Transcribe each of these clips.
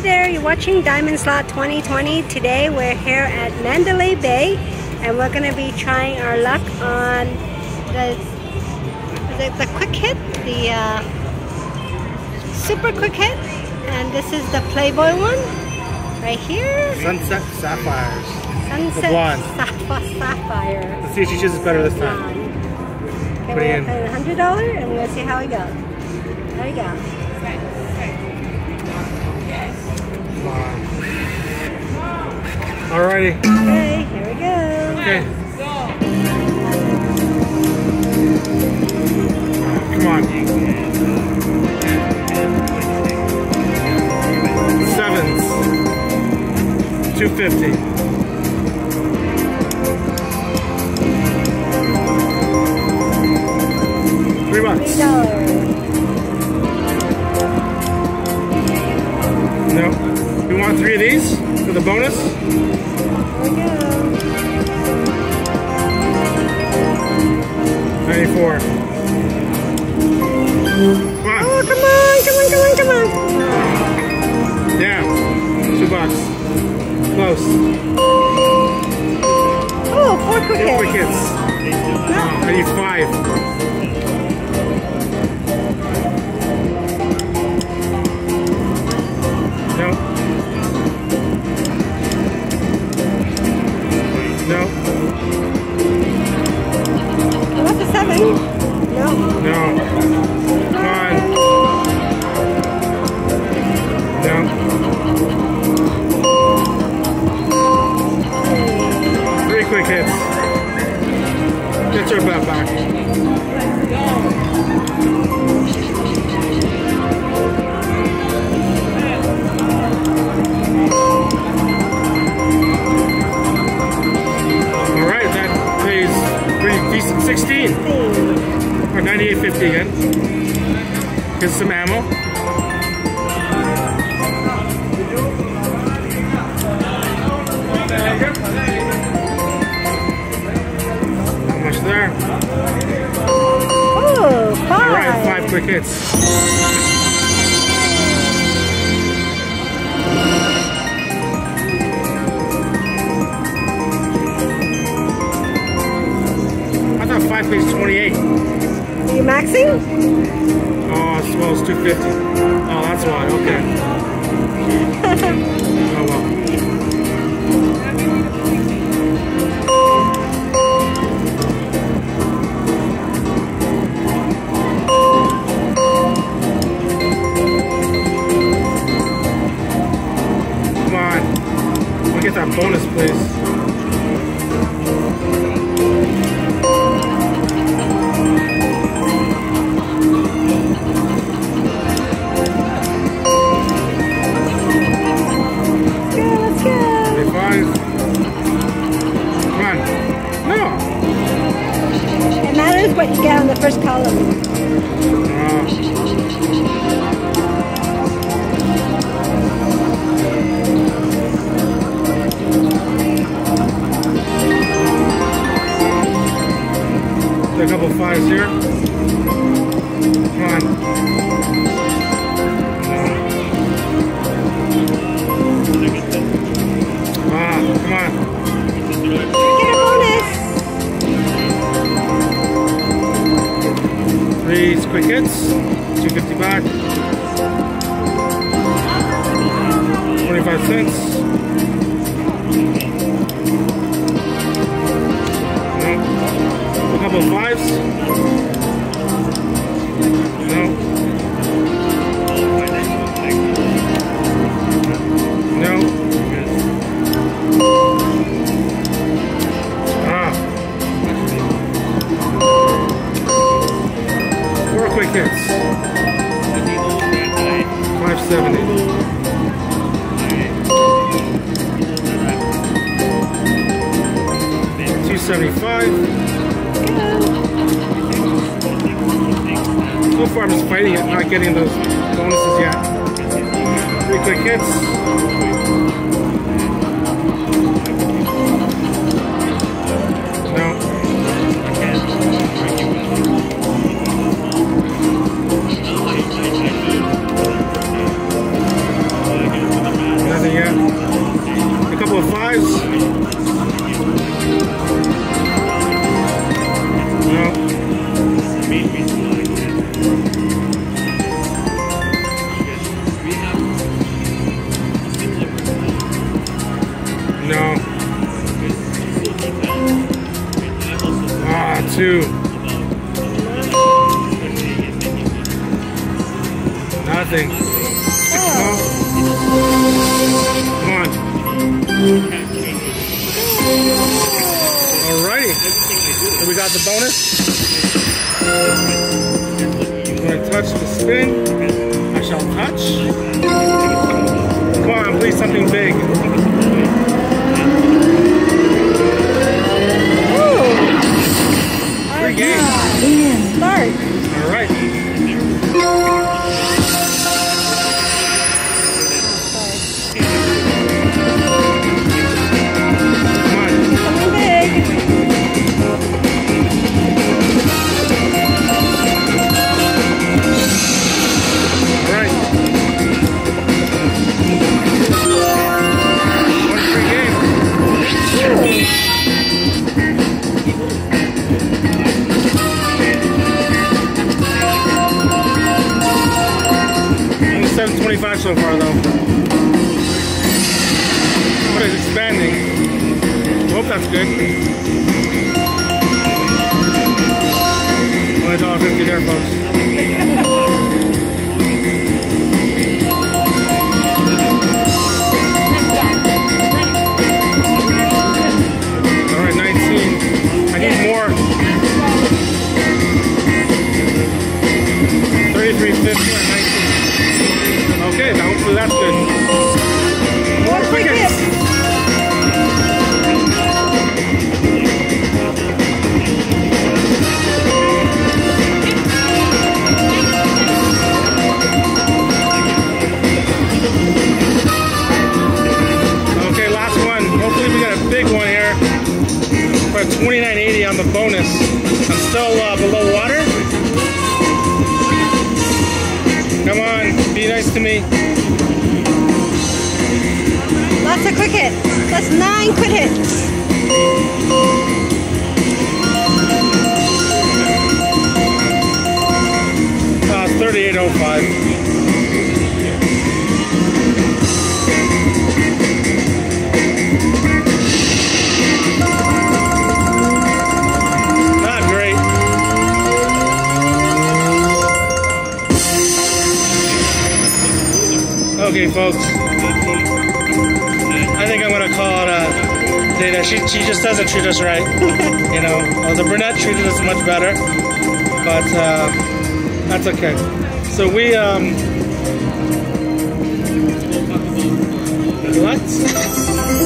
Hi there, you're watching Diamond Slot 2020. Today we're here at Mandalay Bay and we're going to be trying our luck on the, the, the quick hit, the uh, super quick hit. And this is the Playboy one right here. Sunset Sapphires. Sunset The blonde. Sapphire. Sapphire. Let's see if she chooses better this time. Okay, Put we're going in. to pay the hundred dollar and we're going to see how it goes. There you go. Come on. Alrighty. Okay, here we go. Okay. Come on. Sevens. 250. 94. Come on. Oh, come on, come on, come on, come on. Down. Two bucks. Close. Oh, four quick hits. Four quick hits. 85. Right, five hits. I thought five pays 28. Are you maxing? Oh, as well as 250. Oh, that's why. Okay. 25 275. So far I'm just fighting it, not getting those bonuses yet. Three quick hits. Nothing. Oh. Come on. Alrighty. So we got the bonus. I'm gonna touch the spin. I shall touch. Come on, please something big. Oh, Free game. Start. Alright. So far though. But it's expanding. Hope that's good. Only dollar fifty there, folks. All right, to me. Lots of quick hits. That's nine quick hits. Uh, 38.05. Okay, folks. I think I'm gonna call it a day that she, she just doesn't treat us right. you know, uh, the brunette treated us much better, but uh, that's okay. So we um. What?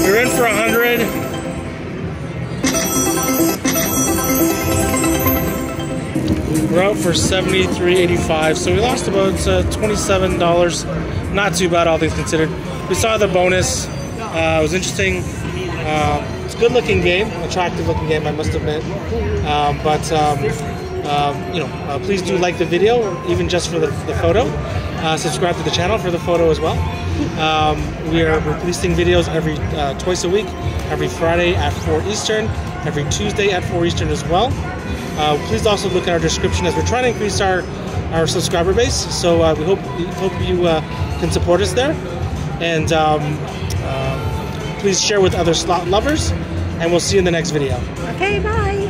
We're in for a hundred. We're out for seventy-three eighty-five. So we lost about uh, twenty-seven dollars. Not too bad, all things considered. We saw the bonus. Uh, it was interesting. Uh, it's a good-looking game, attractive-looking game, I must admit. Um, but um, um, you know, uh, please do like the video, even just for the, the photo. Uh, subscribe to the channel for the photo as well. Um, we are releasing videos every uh, twice a week, every Friday at 4 Eastern, every Tuesday at 4 Eastern as well. Uh, please also look at our description as we're trying to increase our, our subscriber base. So uh, we hope we hope you uh, can support us there, and um, uh, please share with other slot lovers. And we'll see you in the next video. Okay, bye.